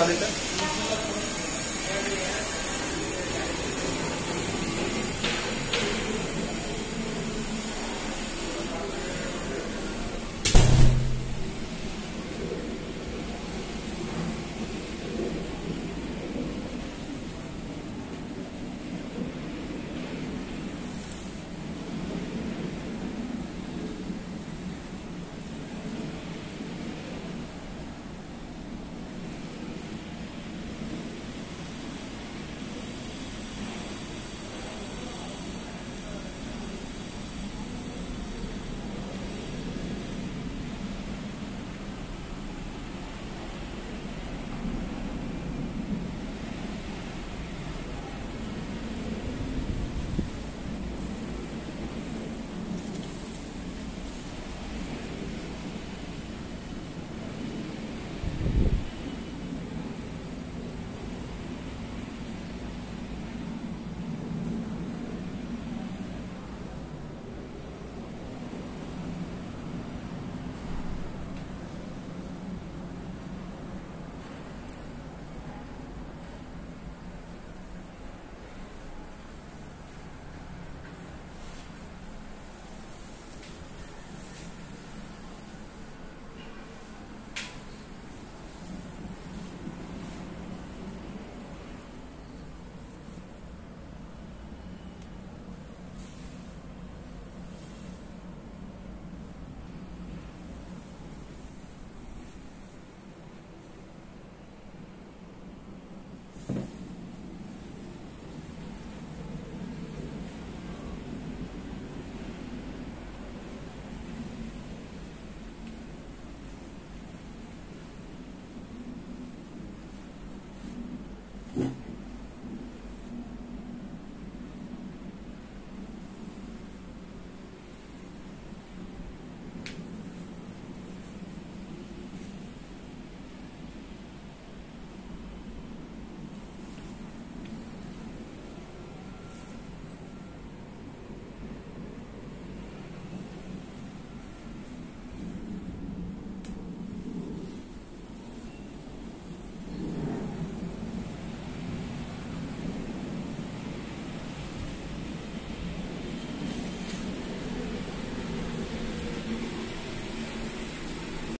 डालेगा